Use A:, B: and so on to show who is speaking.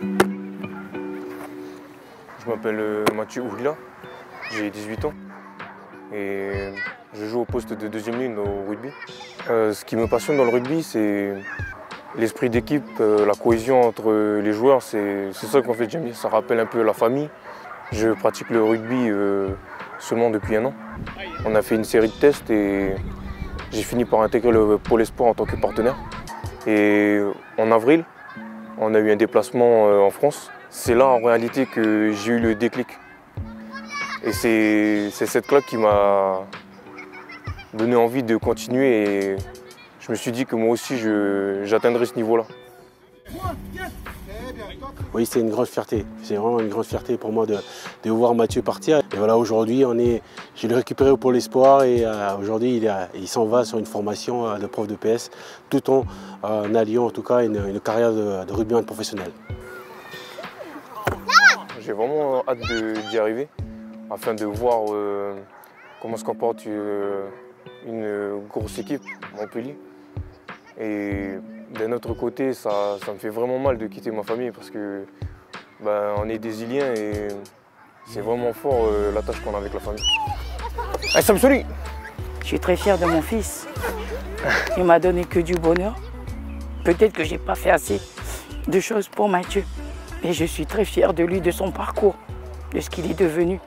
A: Je m'appelle euh, Mathieu Ourila, j'ai 18 ans et je joue au poste de deuxième ligne au rugby. Euh, ce qui me passionne dans le rugby, c'est l'esprit d'équipe, euh, la cohésion entre les joueurs. C'est ça qu'en fait j'aime bien, ça rappelle un peu la famille. Je pratique le rugby seulement depuis un an. On a fait une série de tests et j'ai fini par intégrer le Pôle Espoir en tant que partenaire. Et en avril, on a eu un déplacement en France c'est là en réalité que j'ai eu le déclic. Et c'est cette claque qui m'a donné envie de continuer et je me suis dit que moi aussi j'atteindrais ce niveau-là.
B: Oui, c'est une grande fierté. C'est vraiment une grande fierté pour moi de, voir Mathieu partir. Et voilà, aujourd'hui, on est, je l'ai récupéré pour l'espoir et euh, aujourd'hui, il, il s'en va sur une formation euh, de prof de PS, tout en, alliant en tout cas une, carrière de, de rugbyman professionnel.
A: J'ai vraiment hâte d'y arriver afin de voir euh, comment se comporte euh, une, grosse équipe, Montpellier. Et d'un autre côté, ça, me fait vraiment mal de quitter ma famille parce que ben, on est des Iliens et c'est vraiment fort euh, la tâche qu'on a avec la famille.
C: Hey, Samsuri Je suis très fier de mon fils. Il m'a donné que du bonheur. Peut-être que j'ai pas fait assez de choses pour Mathieu. Et je suis très fier de lui, de son parcours, de ce qu'il est devenu.